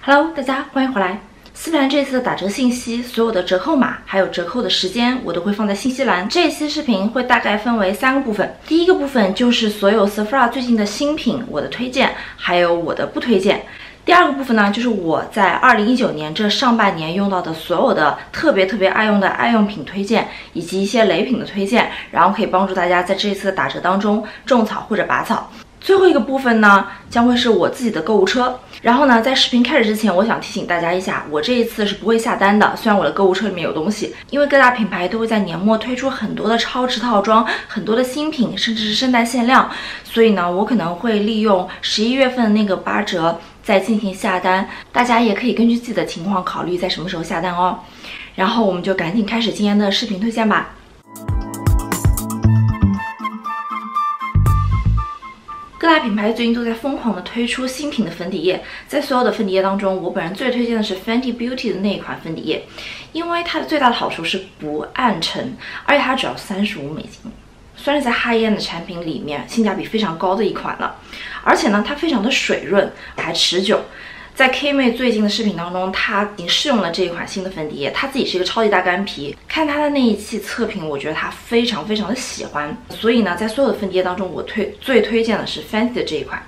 Hello，大家欢迎回来。丝盘这次的打折信息，所有的折扣码还有折扣的时间，我都会放在信息栏。这期视频会大概分为三个部分。第一个部分就是所有 Sephora 最近的新品，我的推荐，还有我的不推荐。第二个部分呢，就是我在二零一九年这上半年用到的所有的特别特别爱用的爱用品推荐，以及一些雷品的推荐，然后可以帮助大家在这一次的打折当中种草或者拔草。最后一个部分呢，将会是我自己的购物车。然后呢，在视频开始之前，我想提醒大家一下，我这一次是不会下单的。虽然我的购物车里面有东西，因为各大品牌都会在年末推出很多的超值套装，很多的新品，甚至是圣诞限量，所以呢，我可能会利用十一月份的那个八折再进行下单。大家也可以根据自己的情况考虑在什么时候下单哦。然后我们就赶紧开始今天的视频推荐吧。各大品牌最近都在疯狂的推出新品的粉底液，在所有的粉底液当中，我本人最推荐的是 Fenty Beauty 的那一款粉底液，因为它的最大的好处是不暗沉，而且它只要三十五美金，算是在 high end 的产品里面性价比非常高的一款了，而且呢，它非常的水润，还持久。在 K 妹最近的视频当中，她已经试用了这一款新的粉底液，她自己是一个超级大干皮。看她的那一期测评，我觉得她非常非常的喜欢。所以呢，在所有的粉底液当中，我推最推荐的是 Fancy 的这一款。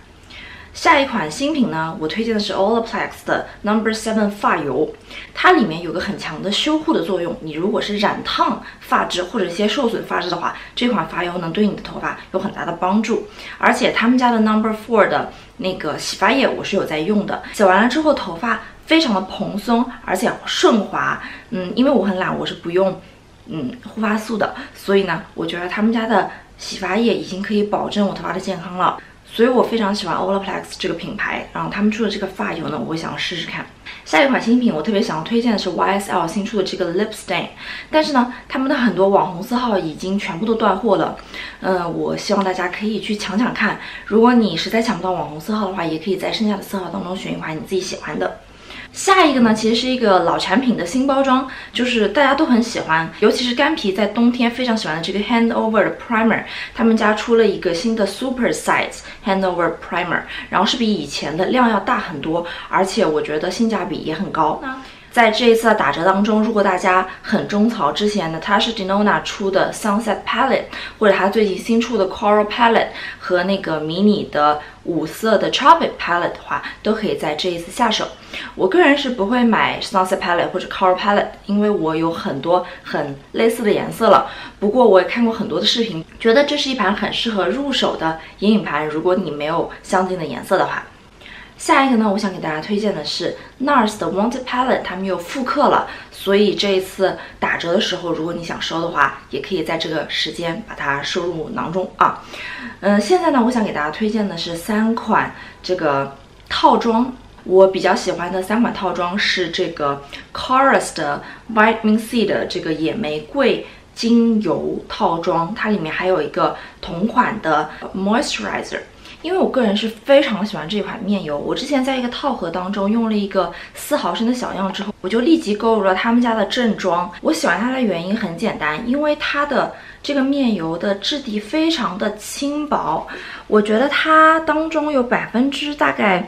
下一款新品呢，我推荐的是 Olaplex 的 Number Seven 发油，它里面有个很强的修护的作用。你如果是染烫发质或者一些受损发质的话，这款发油能对你的头发有很大的帮助。而且他们家的 Number Four 的那个洗发液我是有在用的，洗完了之后头发非常的蓬松，而且顺滑。嗯，因为我很懒，我是不用嗯护发素的，所以呢，我觉得他们家的洗发液已经可以保证我头发的健康了。所以我非常喜欢 Olaplex 这个品牌，然后他们出的这个发油呢，我想要试试看。下一款新品，我特别想要推荐的是 YSL 新出的这个 Lip Stain，但是呢，他们的很多网红色号已经全部都断货了。嗯，我希望大家可以去抢抢看，如果你实在抢不到网红色号的话，也可以在剩下的色号当中选一款你自己喜欢的。下一个呢，其实是一个老产品的新包装，就是大家都很喜欢，尤其是干皮在冬天非常喜欢的这个 Handover 的 Primer，他们家出了一个新的 Super Size Handover Primer，然后是比以前的量要大很多，而且我觉得性价比也很高。那在这一次的打折当中，如果大家很种草之前的它是 Denona 出的 Sunset Palette，或者它最近新出的 Coral Palette 和那个迷你的五色的 Tropic Palette 的话，都可以在这一次下手。我个人是不会买 Sunset Palette 或者 Coral Palette，因为我有很多很类似的颜色了。不过我也看过很多的视频，觉得这是一盘很适合入手的眼影盘。如果你没有相近的颜色的话。下一个呢，我想给大家推荐的是 NARS 的 Wanted Palette，他们又复刻了，所以这一次打折的时候，如果你想收的话，也可以在这个时间把它收入囊中啊。嗯，现在呢，我想给大家推荐的是三款这个套装，我比较喜欢的三款套装是这个 Chorus 的 Vitamin C 的这个野玫瑰精油套装，它里面还有一个同款的 Moisturizer。因为我个人是非常喜欢这款面油，我之前在一个套盒当中用了一个四毫升的小样之后，我就立即购入了他们家的正装。我喜欢它的原因很简单，因为它的这个面油的质地非常的轻薄，我觉得它当中有百分之大概。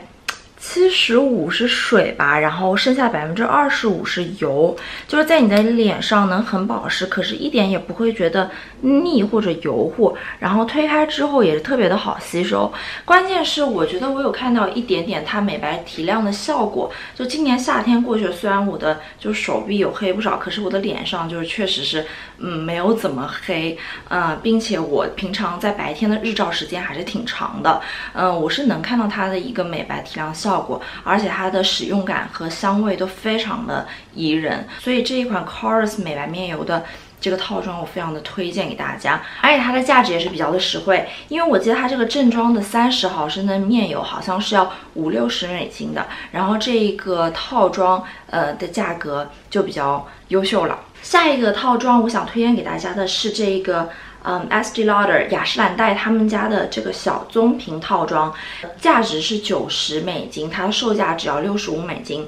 七十五是水吧，然后剩下百分之二十五是油，就是在你的脸上能很保湿，可是一点也不会觉得腻或者油乎，然后推开之后也是特别的好吸收。关键是我觉得我有看到一点点它美白提亮的效果。就今年夏天过去了，虽然我的就手臂有黑不少，可是我的脸上就是确实是嗯没有怎么黑，嗯，并且我平常在白天的日照时间还是挺长的，嗯，我是能看到它的一个美白提亮效。效果，而且它的使用感和香味都非常的宜人，所以这一款 Corus 美白面油的这个套装我非常的推荐给大家，而且它的价值也是比较的实惠，因为我记得它这个正装的三十毫升的面油好像是要五六十美金的，然后这个套装呃的价格就比较优秀了。下一个套装我想推荐给大家的是这个。嗯，Estee Lauder 雅诗兰黛他们家的这个小棕瓶套装，价值是九十美金，它的售价只要六十五美金，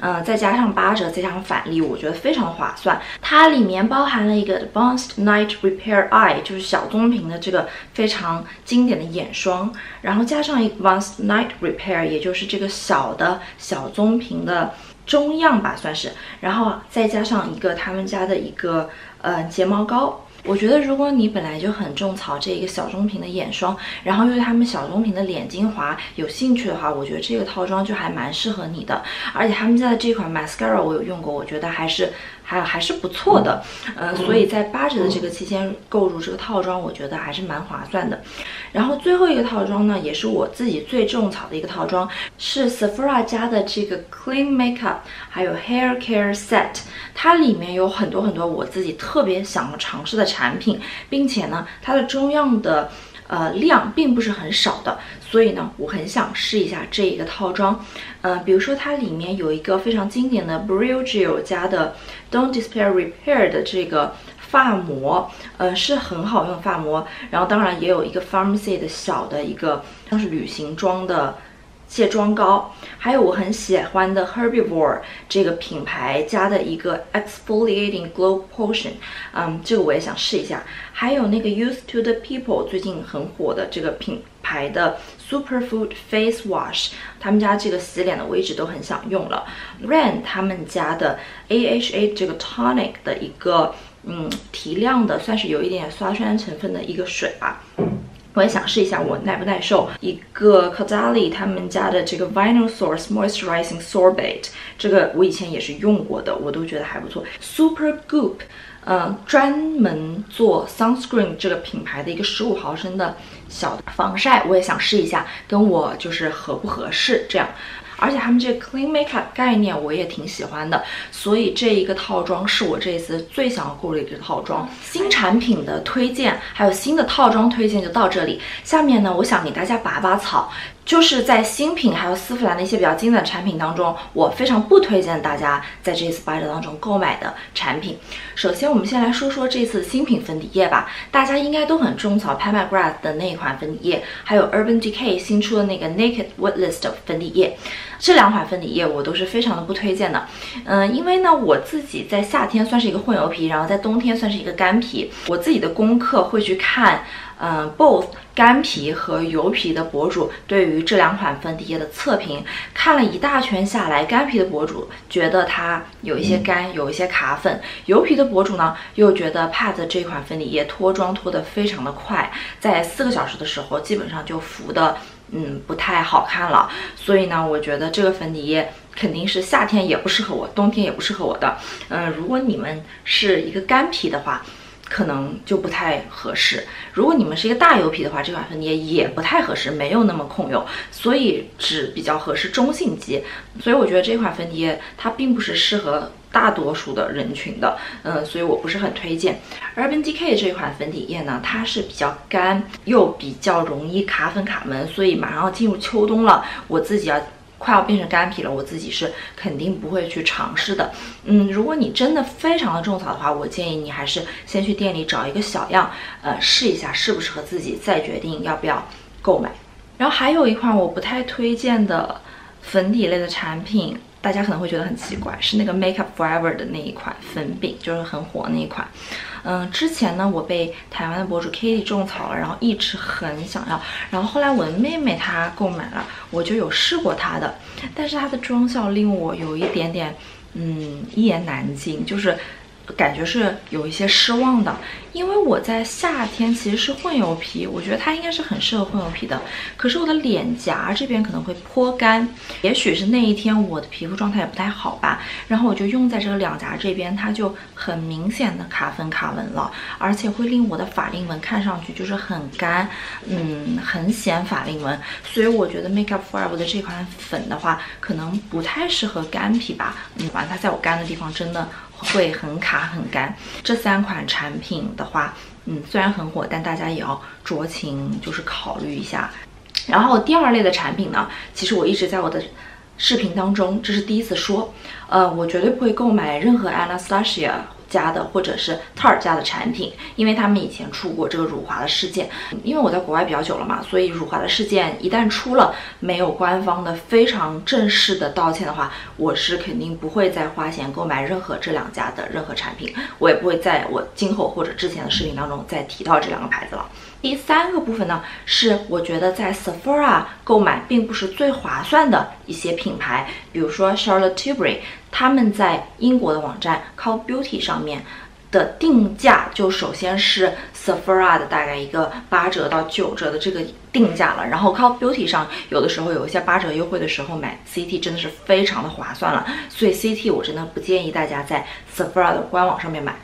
嗯，再加上八折，再加上返利，我觉得非常划算。它里面包含了一个 Advanced Night Repair Eye，就是小棕瓶的这个非常经典的眼霜，然后加上一个 Advanced Night Repair，也就是这个小的小棕瓶的中样吧，算是，然后再加上一个他们家的一个呃睫毛膏。我觉得，如果你本来就很种草这一个小棕瓶的眼霜，然后又对他们小棕瓶的脸精华有兴趣的话，我觉得这个套装就还蛮适合你的。而且他们家的这款 mascara 我有用过，我觉得还是。还还是不错的，呃，所以在八折的这个期间购入这个套装，我觉得还是蛮划算的。然后最后一个套装呢，也是我自己最种草的一个套装，是 Sephora 家的这个 Clean Makeup，还有 Hair Care Set，它里面有很多很多我自己特别想要尝试的产品，并且呢，它的中样的。呃，量并不是很少的，所以呢，我很想试一下这一个套装。呃，比如说它里面有一个非常经典的 Brio Gel 家的 Don't Despair Repair 的这个发膜，呃，是很好用发膜。然后当然也有一个 Pharmacy 的小的一个像是旅行装的。卸妆膏，还有我很喜欢的 Herbivore 这个品牌加的一个 Exfoliating Glow Potion，嗯，这个我也想试一下。还有那个 Used to the People 最近很火的这个品牌的 Superfood Face Wash，他们家这个洗脸的我一直都很想用了。RAN 他们家的 AHA 这个 Tonic 的一个嗯提亮的，算是有一点刷酸成分的一个水吧。我也想试一下我耐不耐受。一个 k a d a l i 他们家的这个 Vinyl Source Moisturizing Sorbate，这个我以前也是用过的，我都觉得还不错。Super Goop，嗯，专门做 sunscreen 这个品牌的一个十五毫升的小防晒，我也想试一下，跟我就是合不合适这样。而且他们这个 clean makeup 概念我也挺喜欢的，所以这一个套装是我这一次最想要购入的一个套装。新产品的推荐还有新的套装推荐就到这里。下面呢，我想给大家拔拔草。就是在新品还有丝芙兰的一些比较经典的产品当中，我非常不推荐大家在这次八折当中购买的产品。首先，我们先来说说这次新品粉底液吧。大家应该都很种草 p a m a g r a s s 的那一款粉底液，还有 Urban Decay 新出的那个 Naked Woodlist 粉底液。这两款粉底液我都是非常的不推荐的。嗯，因为呢，我自己在夏天算是一个混油皮，然后在冬天算是一个干皮。我自己的功课会去看。嗯，both 干皮和油皮的博主对于这两款粉底液的测评看了一大圈下来，干皮的博主觉得它有一些干，有一些卡粉；油皮的博主呢又觉得 Pat 这款粉底液脱妆脱得非常的快，在四个小时的时候基本上就浮的，嗯，不太好看了。所以呢，我觉得这个粉底液肯定是夏天也不适合我，冬天也不适合我的。嗯，如果你们是一个干皮的话。可能就不太合适。如果你们是一个大油皮的话，这款粉底液也不太合适，没有那么控油，所以只比较合适中性肌。所以我觉得这款粉底液它并不是适合大多数的人群的，嗯，所以我不是很推荐。Urban Decay 这款粉底液呢，它是比较干，又比较容易卡粉卡纹，所以马上要进入秋冬了，我自己要。快要变成干皮了，我自己是肯定不会去尝试的。嗯，如果你真的非常的种草的话，我建议你还是先去店里找一个小样，呃，试一下适不适合自己，再决定要不要购买。然后还有一款我不太推荐的粉底类的产品，大家可能会觉得很奇怪，是那个 Make Up Forever 的那一款粉饼，就是很火那一款。嗯，之前呢，我被台湾的博主 Kitty 种草了，然后一直很想要，然后后来我的妹妹她购买了，我就有试过它的，但是它的妆效令我有一点点，嗯，一言难尽，就是。感觉是有一些失望的，因为我在夏天其实是混油皮，我觉得它应该是很适合混油皮的。可是我的脸颊这边可能会颇干，也许是那一天我的皮肤状态也不太好吧。然后我就用在这个两颊这边，它就很明显的卡粉卡纹了，而且会令我的法令纹看上去就是很干，嗯，很显法令纹。所以我觉得 Make Up Forever 的这款粉的话，可能不太适合干皮吧。嗯，反正它在我干的地方真的。会很卡很干，这三款产品的话，嗯，虽然很火，但大家也要酌情就是考虑一下。然后第二类的产品呢，其实我一直在我的视频当中，这是第一次说，呃，我绝对不会购买任何 Anastasia。家的或者是特尔家的产品，因为他们以前出过这个辱华的事件。因为我在国外比较久了嘛，所以辱华的事件一旦出了，没有官方的非常正式的道歉的话，我是肯定不会再花钱购买任何这两家的任何产品，我也不会在我今后或者之前的视频当中再提到这两个牌子了。第三个部分呢，是我觉得在 Sephora 购买并不是最划算的一些品牌，比如说 Charlotte Tilbury，他们在英国的网站 Call Beauty 上面的定价就首先是 Sephora 的大概一个八折到九折的这个定价了，然后 Call Beauty 上有的时候有一些八折优惠的时候买 CT 真的是非常的划算了，所以 CT 我真的不建议大家在 Sephora 的官网上面买。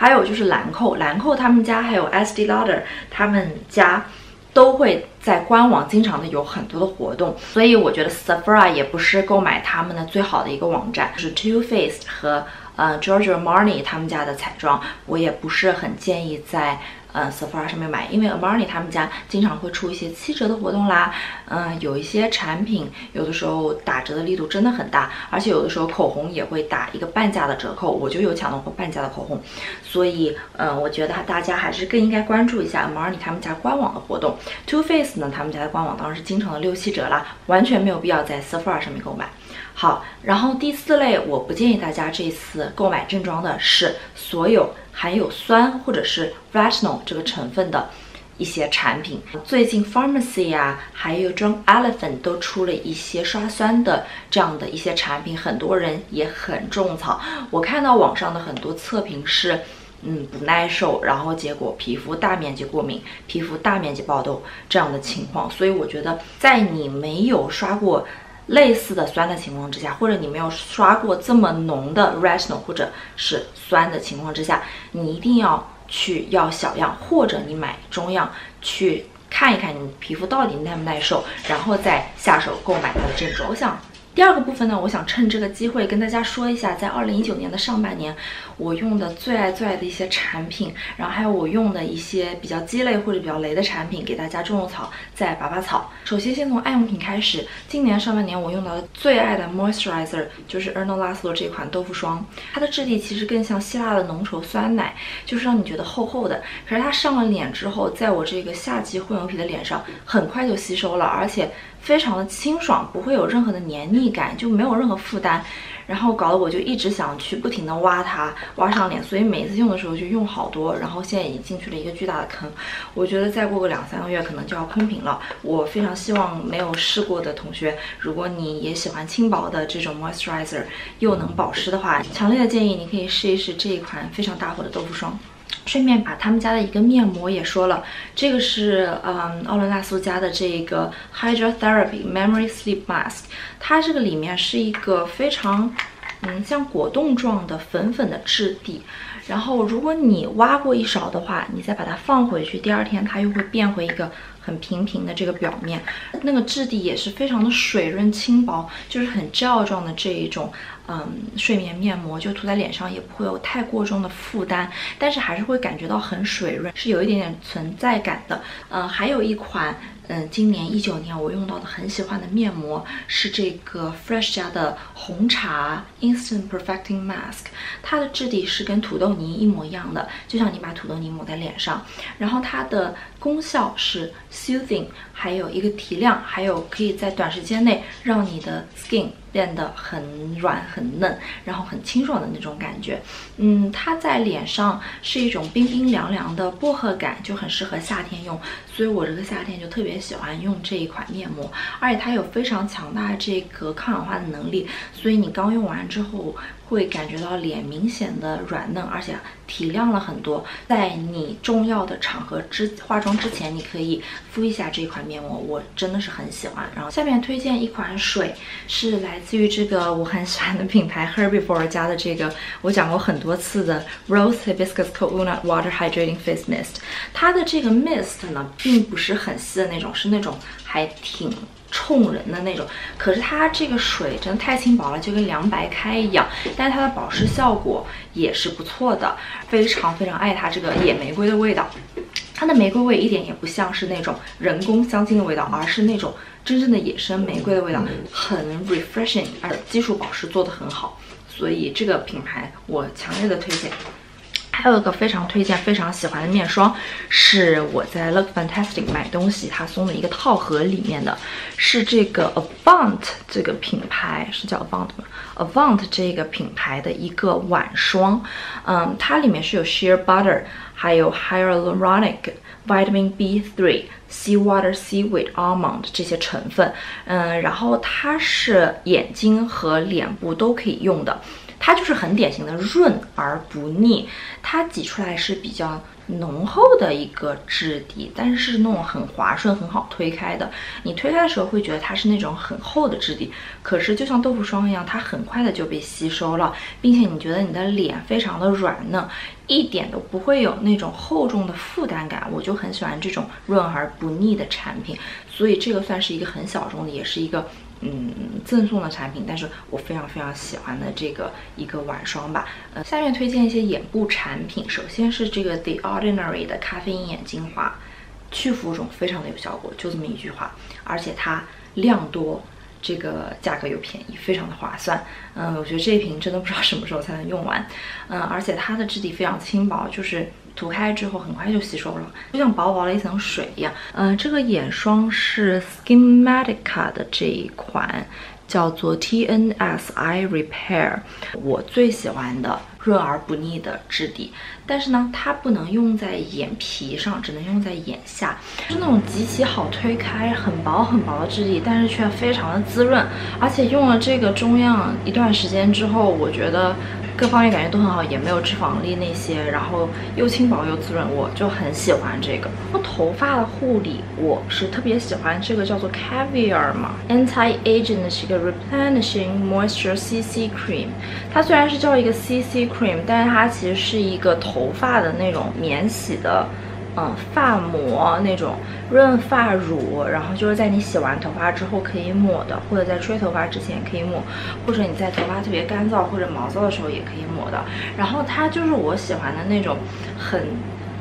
还有就是兰蔻，兰蔻他们家还有 s d Lauder 他们家都会在官网经常的有很多的活动，所以我觉得 Sephora 也不是购买他们的最好的一个网站。就是 Too Faced 和呃 Giorgio Armani 他们家的彩妆，我也不是很建议在。呃，Sephora 上面买，因为 Armani 他们家经常会出一些七折的活动啦，嗯，有一些产品有的时候打折的力度真的很大，而且有的时候口红也会打一个半价的折扣，我就有抢到过半价的口红，所以，嗯，我觉得大家还是更应该关注一下 Armani 他们家官网的活动。Too Faced 呢，他们家的官网当然是经常的六七折啦，完全没有必要在 Sephora 上面购买。好，然后第四类，我不建议大家这次购买正装的是所有。含有酸或者是 retinol 这个成分的一些产品，最近 pharmacy 啊，还有 Drunk Elephant 都出了一些刷酸的这样的一些产品，很多人也很种草。我看到网上的很多测评是，嗯，不耐受，然后结果皮肤大面积过敏，皮肤大面积爆痘这样的情况。所以我觉得，在你没有刷过。类似的酸的情况之下，或者你没有刷过这么浓的 retinol 或者是酸的情况之下，你一定要去要小样，或者你买中样去看一看你皮肤到底耐不耐受，然后再下手购买它的正装。我想。第二个部分呢，我想趁这个机会跟大家说一下，在二零一九年的上半年，我用的最爱最爱的一些产品，然后还有我用的一些比较鸡肋或者比较雷的产品，给大家种种草，再拔拔草。首先先从爱用品开始，今年上半年我用到的最爱的 moisturizer 就是 Erno Laslo 这款豆腐霜，它的质地其实更像希腊的浓稠酸奶，就是让你觉得厚厚的。可是它上了脸之后，在我这个夏季混油皮的脸上，很快就吸收了，而且。非常的清爽，不会有任何的黏腻感，就没有任何负担，然后搞得我就一直想去不停的挖它，挖上脸，所以每次用的时候就用好多，然后现在已经进去了一个巨大的坑，我觉得再过个两三个月可能就要空瓶了。我非常希望没有试过的同学，如果你也喜欢轻薄的这种 moisturizer，又能保湿的话，强烈的建议你可以试一试这一款非常大火的豆腐霜。顺便把他们家的一个面膜也说了，这个是嗯奥伦纳苏家的这个 Hydrotherapy Memory Sleep Mask，它这个里面是一个非常嗯像果冻状的粉粉的质地，然后如果你挖过一勺的话，你再把它放回去，第二天它又会变回一个很平平的这个表面，那个质地也是非常的水润轻薄，就是很胶状的这一种。嗯，睡眠面膜就涂在脸上也不会有太过重的负担，但是还是会感觉到很水润，是有一点点存在感的。嗯，还有一款。嗯，今年一九年我用到的很喜欢的面膜是这个 Fresh 家的红茶 Instant Perfecting Mask，它的质地是跟土豆泥一模一样的，就像你把土豆泥抹在脸上，然后它的功效是 Soothing，还有一个提亮，还有可以在短时间内让你的 skin 变得很软很嫩，然后很清爽的那种感觉。嗯，它在脸上是一种冰冰凉凉的薄荷感，就很适合夏天用，所以我这个夏天就特别。喜欢用这一款面膜，而且它有非常强大的这个抗氧化的能力，所以你刚用完之后。会感觉到脸明显的软嫩，而且提亮了很多。在你重要的场合之化妆之前，你可以敷一下这款面膜，我真的是很喜欢。然后下面推荐一款水，是来自于这个我很喜欢的品牌 Herbivore 家的这个我讲过很多次的 Rose Hibiscus Coconut Water Hydrating Face Mist。它的这个 mist 呢，并不是很稀的那种，是那种还挺。冲人的那种，可是它这个水真的太轻薄了，就跟凉白开一样。但是它的保湿效果也是不错的，非常非常爱它这个野玫瑰的味道。它的玫瑰味一点也不像是那种人工香精的味道，而是那种真正的野生玫瑰的味道，很 refreshing，而基础保湿做得很好，所以这个品牌我强烈的推荐。还有一个非常推荐、非常喜欢的面霜，是我在 Look Fantastic 买东西，他送的一个套盒里面的，是这个 Avant 这个品牌，是叫 Avant 吗？Avant 这个品牌的一个晚霜，嗯，它里面是有 Sheer Butter，还有 Hyaluronic Vitamin B3、Seawater Seaweed Almond 这些成分，嗯，然后它是眼睛和脸部都可以用的。它就是很典型的润而不腻，它挤出来是比较浓厚的一个质地，但是那种很滑顺、很好推开的。你推开的时候会觉得它是那种很厚的质地，可是就像豆腐霜一样，它很快的就被吸收了，并且你觉得你的脸非常的软嫩，一点都不会有那种厚重的负担感。我就很喜欢这种润而不腻的产品，所以这个算是一个很小众的，也是一个。嗯，赠送的产品，但是我非常非常喜欢的这个一个晚霜吧。呃，下面推荐一些眼部产品，首先是这个 The Ordinary 的咖啡因眼精华，去浮肿非常的有效果，就这么一句话，而且它量多。这个价格又便宜，非常的划算。嗯，我觉得这一瓶真的不知道什么时候才能用完。嗯，而且它的质地非常轻薄，就是涂开之后很快就吸收了，就像薄薄的一层水一样。嗯，这个眼霜是 Skinmatica 的这一款。叫做 TNS Eye Repair，我最喜欢的润而不腻的质地，但是呢，它不能用在眼皮上，只能用在眼下，是那种极其好推开、很薄很薄的质地，但是却非常的滋润，而且用了这个中样一段时间之后，我觉得。各方面感觉都很好，也没有脂肪粒那些，然后又轻薄又滋润，我就很喜欢这个。头发的护理，我是特别喜欢这个叫做 Caviar 嘛，Anti-aging 的是一个 Replenishing Moisture CC Cream。它虽然是叫一个 CC Cream，但是它其实是一个头发的那种免洗的。嗯，发膜那种润发乳，然后就是在你洗完头发之后可以抹的，或者在吹头发之前可以抹，或者你在头发特别干燥或者毛躁的时候也可以抹的。然后它就是我喜欢的那种很。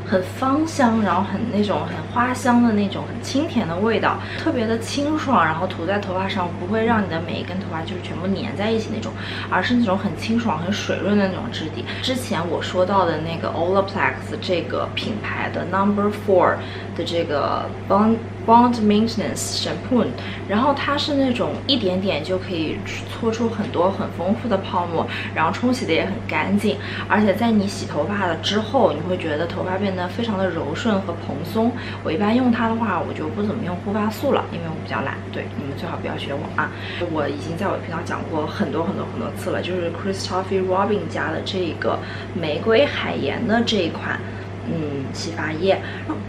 很芳香，然后很那种很花香的那种很清甜的味道，特别的清爽，然后涂在头发上不会让你的每一根头发就是全部粘在一起那种，而是那种很清爽、很水润的那种质地。之前我说到的那个 Olaplex 这个品牌的 Number Four 的这个 Bond。Bond Maintenance Shampoo，然后它是那种一点点就可以搓出很多很丰富的泡沫，然后冲洗的也很干净，而且在你洗头发了之后，你会觉得头发变得非常的柔顺和蓬松。我一般用它的话，我就不怎么用护发素了，因为我比较懒。对，你们最好不要学我啊！我已经在我频道讲过很多很多很多次了，就是 Christopher Robin 家的这个玫瑰海盐的这一款。嗯，洗发液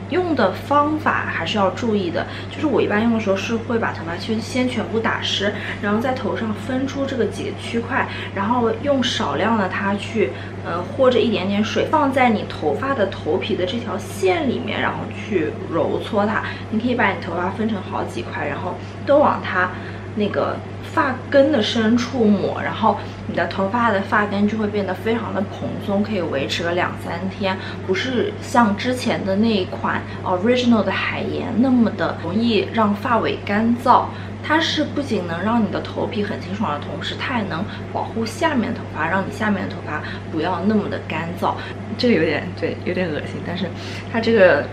用的方法还是要注意的，就是我一般用的时候是会把头发先先全部打湿，然后在头上分出这个几个区块，然后用少量的它去，呃，和着一点点水放在你头发的头皮的这条线里面，然后去揉搓它。你可以把你头发分成好几块，然后都往它那个。发根的深处抹，然后你的头发的发根就会变得非常的蓬松，可以维持个两三天，不是像之前的那一款 original 的海盐那么的容易让发尾干燥。它是不仅能让你的头皮很清爽的同时，它还能保护下面的头发，让你下面的头发不要那么的干燥。这个有点对，有点恶心，但是它这个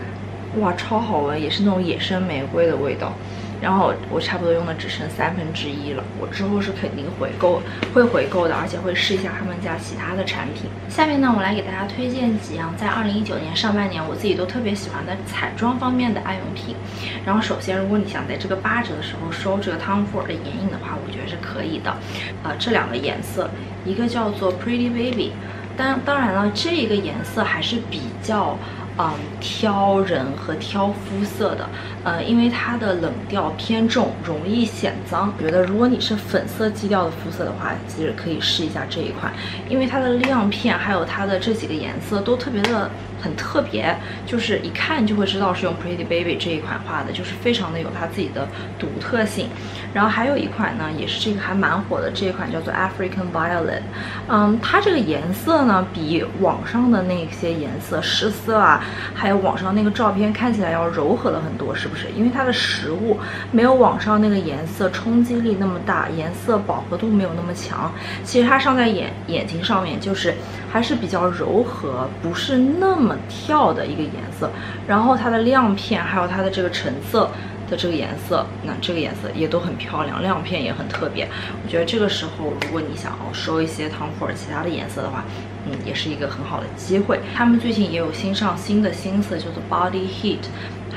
哇超好闻，也是那种野生玫瑰的味道。然后我差不多用的只剩三分之一了，我之后是肯定回购，会回购的，而且会试一下他们家其他的产品。下面呢，我来给大家推荐几样在二零一九年上半年我自己都特别喜欢的彩妆方面的爱用品。然后首先，如果你想在这个八折的时候收这个 Tom Ford 的眼影的话，我觉得是可以的。呃，这两个颜色，一个叫做 Pretty Baby，当当然了，这一个颜色还是比较。嗯，挑人和挑肤色的，呃，因为它的冷调偏重，容易显脏。我觉得如果你是粉色基调的肤色的话，其实可以试一下这一款，因为它的亮片还有它的这几个颜色都特别的很特别，就是一看就会知道是用 Pretty Baby 这一款画的，就是非常的有它自己的独特性。然后还有一款呢，也是这个还蛮火的这一款叫做 African Violet，嗯，它这个颜色呢比网上的那些颜色试色啊。还有网上那个照片看起来要柔和了很多，是不是？因为它的实物没有网上那个颜色冲击力那么大，颜色饱和度没有那么强。其实它上在眼眼睛上面就是还是比较柔和，不是那么跳的一个颜色。然后它的亮片还有它的这个橙色。的这个颜色，那这个颜色也都很漂亮，亮片也很特别。我觉得这个时候，如果你想要收一些 Tom Ford 其他的颜色的话，嗯，也是一个很好的机会。他们最近也有新上新的新色，叫做 Body Heat，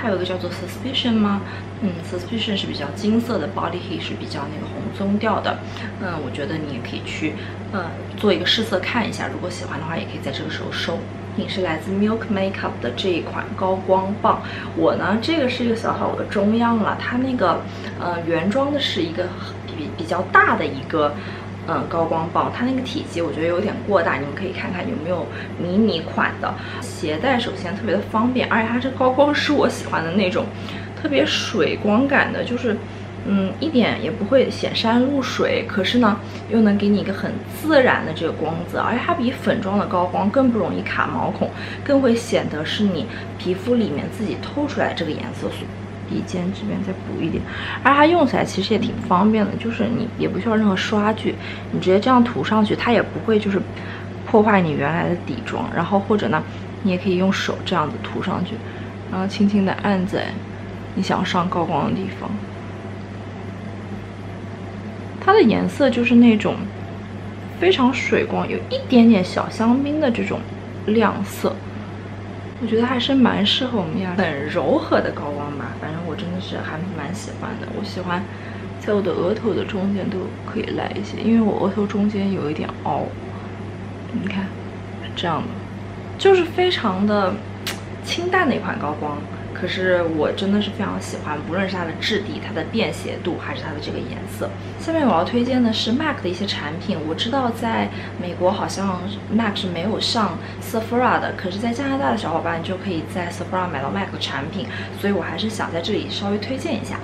还有一个叫做 Suspicion 吗？嗯，Suspicion 是比较金色的，Body Heat 是比较那个红棕调的。嗯，我觉得你也可以去，呃，做一个试色看一下。如果喜欢的话，也可以在这个时候收。是来自 Milk Makeup 的这一款高光棒，我呢这个是一个小小的中样了，它那个呃原装的是一个比比较大的一个嗯高光棒，它那个体积我觉得有点过大，你们可以看看有没有迷你款的，携带首先特别的方便，而且它这高光是我喜欢的那种特别水光感的，就是。嗯，一点也不会显山露水，可是呢，又能给你一个很自然的这个光泽，而且它比粉状的高光更不容易卡毛孔，更会显得是你皮肤里面自己透出来这个颜色。鼻尖这边再补一点，而它用起来其实也挺方便的，就是你也不需要任何刷具，你直接这样涂上去，它也不会就是破坏你原来的底妆。然后或者呢，你也可以用手这样子涂上去，然后轻轻的按在你想要上高光的地方。它的颜色就是那种非常水光，有一点点小香槟的这种亮色，我觉得还是蛮适合我们亚，很柔和的高光吧。反正我真的是还蛮喜欢的。我喜欢在我的额头的中间都可以来一些，因为我额头中间有一点凹，你看这样的，就是非常的清淡的一款高光。可是我真的是非常喜欢，不论是它的质地、它的便携度，还是它的这个颜色。下面我要推荐的是 MAC 的一些产品。我知道在美国好像 MAC 是没有上 Sephora 的，可是，在加拿大的小伙伴就可以在 Sephora 买到 MAC 产品，所以我还是想在这里稍微推荐一下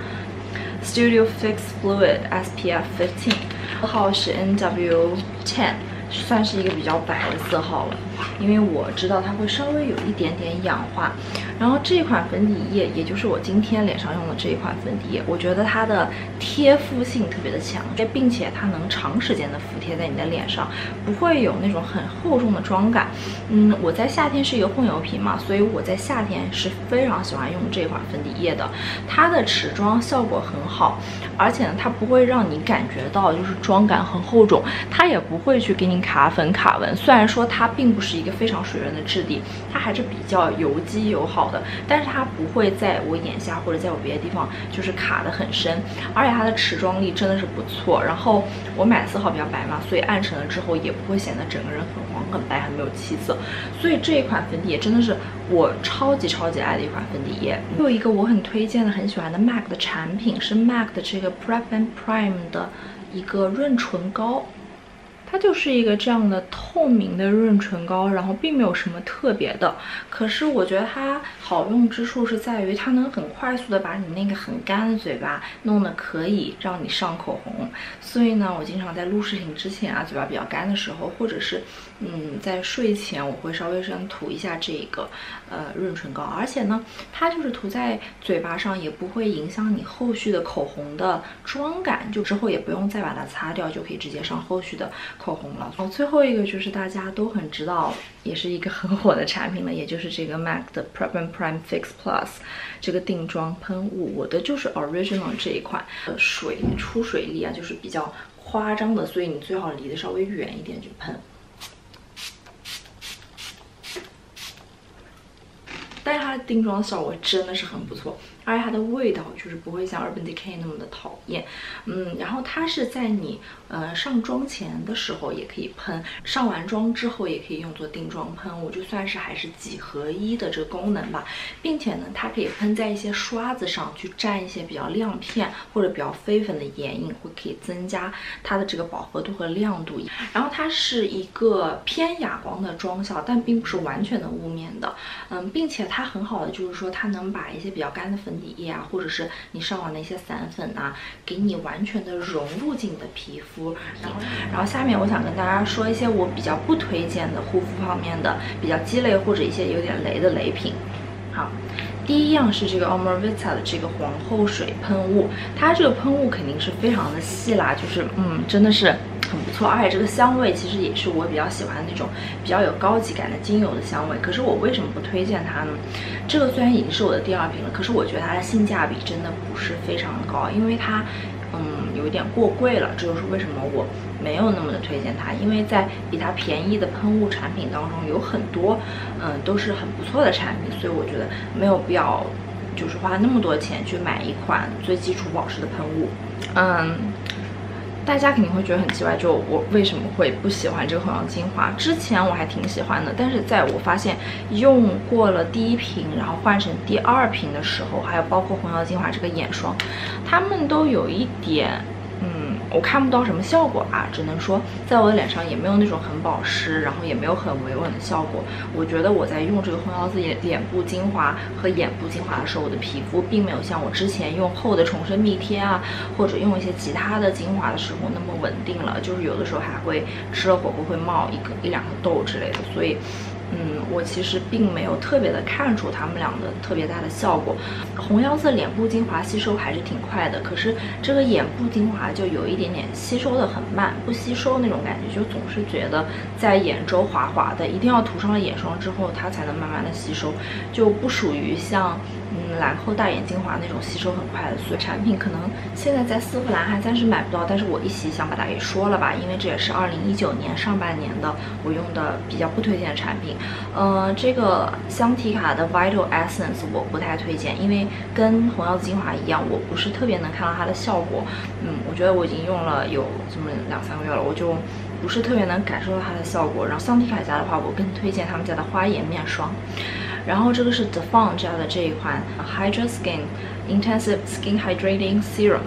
Studio Fix Fluid SPF 15，号是 NW10。算是一个比较白的色号了，因为我知道它会稍微有一点点氧化。然后这款粉底液，也就是我今天脸上用的这一款粉底液，我觉得它的贴肤性特别的强，并且它能长时间的服帖在你的脸上，不会有那种很厚重的妆感。嗯，我在夏天是一个混油皮嘛，所以我在夏天是非常喜欢用这款粉底液的。它的持妆效果很好，而且呢，它不会让你感觉到就是妆感很厚重，它也不会去给你。卡粉卡纹，虽然说它并不是是一个非常水润的质地，它还是比较油肌友好的，但是它不会在我眼下或者在我别的地方就是卡的很深，而且它的持妆力真的是不错。然后我买的色号比较白嘛，所以暗沉了之后也不会显得整个人很黄很白很没有气色。所以这一款粉底液真的是我超级超级爱的一款粉底液。又有一个我很推荐的很喜欢的 MAC 的产品是 MAC 的这个 Prep and Prime 的一个润唇膏。它就是一个这样的透明的润唇膏，然后并没有什么特别的。可是我觉得它好用之处是在于它能很快速的把你那个很干的嘴巴弄得可以让你上口红。所以呢，我经常在录视频之前啊，嘴巴比较干的时候，或者是嗯在睡前，我会稍微先涂一下这个呃润唇膏。而且呢，它就是涂在嘴巴上也不会影响你后续的口红的妆感，就之后也不用再把它擦掉，就可以直接上后续的。口红了，然后最后一个就是大家都很知道，也是一个 很火的产品了，也就是这个 MAC 的 Prep and Prime Fix Plus 这个定妆喷雾。我的就是 Original 这一款，水出水力啊，就是比较夸张的，所以你最好离得稍微远一点去喷。但是它的定妆效果真的是很不错。而且它的味道就是不会像 Urban Decay 那么的讨厌，嗯，然后它是在你呃上妆前的时候也可以喷，上完妆之后也可以用作定妆喷雾，就算是还是几合一的这个功能吧，并且呢，它可以喷在一些刷子上去蘸一些比较亮片或者比较飞粉的眼影，会可以增加它的这个饱和度和亮度。然后它是一个偏哑光的妆效，但并不是完全的雾面的，嗯，并且它很好的，就是说它能把一些比较干的粉底液啊，或者是你上完的一些散粉啊，给你完全的融入进你的皮肤。然后，然后下面我想跟大家说一些我比较不推荐的护肤方面的比较鸡肋或者一些有点雷的雷品。好。第一样是这个 Omavita 的这个皇后水喷雾，它这个喷雾肯定是非常的细啦，就是嗯，真的是很不错，而且这个香味其实也是我比较喜欢的那种比较有高级感的精油的香味。可是我为什么不推荐它呢？这个虽然已经是我的第二瓶了，可是我觉得它的性价比真的不是非常的高，因为它。嗯，有一点过贵了，这就是为什么我没有那么的推荐它，因为在比它便宜的喷雾产品当中有很多，嗯，都是很不错的产品，所以我觉得没有必要，就是花那么多钱去买一款最基础保湿的喷雾，嗯。大家肯定会觉得很奇怪，就我为什么会不喜欢这个红药精华？之前我还挺喜欢的，但是在我发现用过了第一瓶，然后换成第二瓶的时候，还有包括红药精华这个眼霜，它们都有一点。我看不到什么效果啊，只能说在我的脸上也没有那种很保湿，然后也没有很维稳的效果。我觉得我在用这个红腰子眼脸部精华和眼部精华的时候，我的皮肤并没有像我之前用厚的重生蜜贴啊，或者用一些其他的精华的时候那么稳定了，就是有的时候还会吃了火锅会冒一个一两个痘之类的，所以。嗯，我其实并没有特别的看出他们俩的特别大的效果。红腰子脸部精华吸收还是挺快的，可是这个眼部精华就有一点点吸收的很慢，不吸收那种感觉，就总是觉得在眼周滑滑的，一定要涂上了眼霜之后它才能慢慢的吸收，就不属于像。兰蔻大眼精华那种吸收很快的，所以产品可能现在在丝芙兰还暂时买不到，但是我一起想把它给说了吧，因为这也是二零一九年上半年的我用的比较不推荐的产品。呃，这个香缇卡的 Vital Essence 我不太推荐，因为跟红腰子精华一样，我不是特别能看到它的效果。嗯，我觉得我已经用了有这么两三个月了，我就不是特别能感受到它的效果。然后香缇卡家的话，我更推荐他们家的花颜面霜。然后这个是 The f o n 家的这一款 Hydra Skin Intensive Skin Hydrating Serum，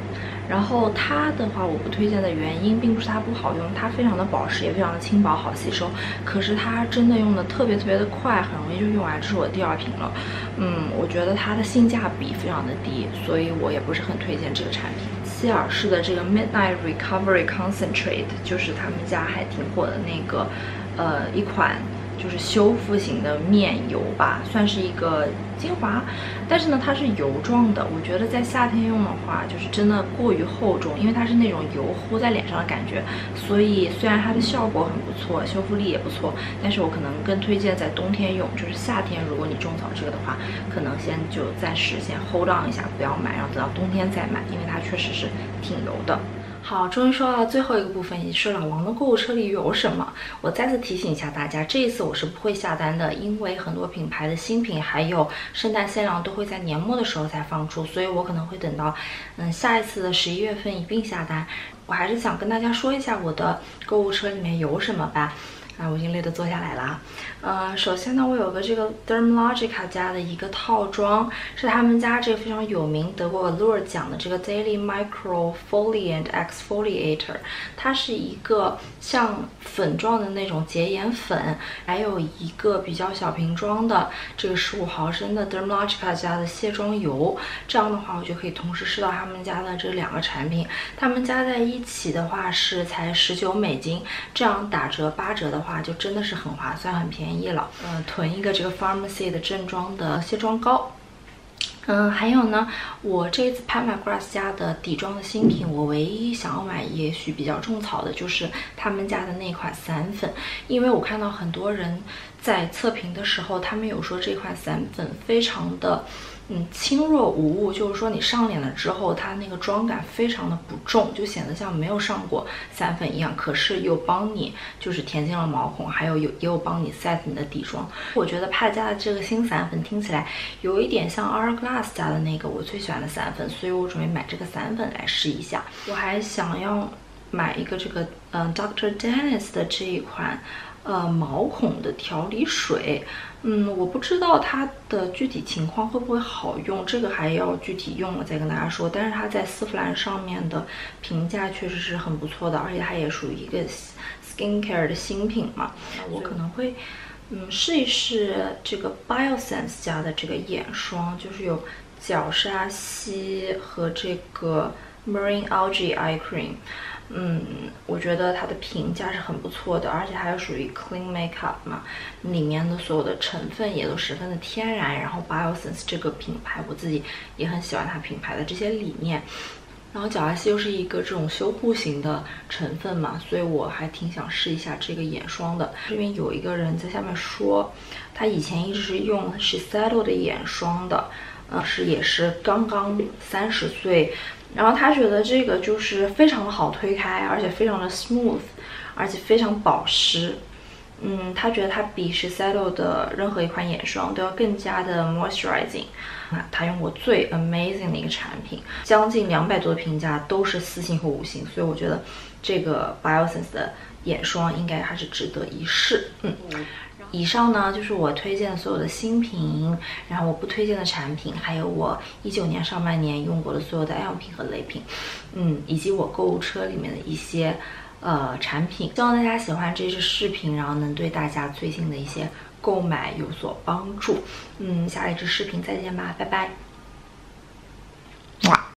然后它的话我不推荐的原因，并不是它不好用，它非常的保湿，也非常的轻薄，好吸收。可是它真的用的特别特别的快，很容易就用完，这是我第二瓶了。嗯，我觉得它的性价比非常的低，所以我也不是很推荐这个产品。希尔氏的这个 Midnight Recovery Concentrate，就是他们家还挺火的那个，呃，一款。就是修复型的面油吧，算是一个精华，但是呢，它是油状的。我觉得在夏天用的话，就是真的过于厚重，因为它是那种油糊在脸上的感觉。所以虽然它的效果很不错，修复力也不错，但是我可能更推荐在冬天用。就是夏天，如果你种草这个的话，可能先就暂时先 hold on 一下，不要买，然后等到冬天再买，因为它确实是挺油的。好，终于说到最后一个部分，也是老王的购物车里有什么。我再次提醒一下大家，这一次我是不会下单的，因为很多品牌的新品还有圣诞限量都会在年末的时候才放出，所以我可能会等到嗯下一次的十一月份一并下单。我还是想跟大家说一下我的购物车里面有什么吧。啊，我已经累得坐下来了。呃，首先呢，我有个这个 Dermalogica 家的一个套装，是他们家这个非常有名得过 Allure 奖的这个 Daily Micro Foliant Exfoliator。它是一个像粉状的那种洁颜粉，还有一个比较小瓶装的这个十五毫升的 Dermalogica 家的卸妆油。这样的话，我就可以同时试到他们家的这两个产品。他们加在一起的话是才十九美金，这样打折八折的话。就真的是很划算，很便宜了。嗯，囤一个这个 Pharmacy 的正装的卸妆膏。嗯，还有呢，我这次 p a m a Grass 家的底妆的新品，我唯一想要买，也许比较种草的就是他们家的那款散粉，因为我看到很多人在测评的时候，他们有说这款散粉非常的。嗯，轻若无物，就是说你上脸了之后，它那个妆感非常的不重，就显得像没有上过散粉一样。可是又帮你就是填进了毛孔，还有有也有帮你 set 你的底妆。我觉得帕家的这个新散粉听起来有一点像 Hourglass 家的那个我最喜欢的散粉，所以我准备买这个散粉来试一下。我还想要买一个这个嗯 Doctor Dennis 的这一款。呃，毛孔的调理水，嗯，我不知道它的具体情况会不会好用，这个还要具体用了再跟大家说。但是它在丝芙兰上面的评价确实是很不错的，而且它也属于一个 skincare 的新品嘛，我可能会嗯，试一试这个 Biosense 家的这个眼霜，就是有角鲨烯和这个 Marine Algae Eye Cream。嗯，我觉得它的评价是很不错的，而且还有属于 clean makeup 嘛，里面的所有的成分也都十分的天然。然后 Biosense 这个品牌，我自己也很喜欢它品牌的这些理念。然后角鲨烯又是一个这种修护型的成分嘛，所以我还挺想试一下这个眼霜的。这边有一个人在下面说，他以前一直是用 Shiseido 的眼霜的，呃，是也是刚刚三十岁。然后他觉得这个就是非常的好推开，而且非常的 smooth，而且非常保湿。嗯，他觉得它比 Shiseido 的任何一款眼霜都要更加的 moisturizing。啊，他用过最 amazing 的一个产品，将近两百多的评价都是四星和五星，所以我觉得这个 Biosense 的眼霜应该还是值得一试。嗯。以上呢就是我推荐的所有的新品，然后我不推荐的产品，还有我一九年上半年用过的所有的爱用品和类品，嗯，以及我购物车里面的一些呃产品。希望大家喜欢这支视频，然后能对大家最近的一些购买有所帮助。嗯，下一支视频再见吧，拜拜。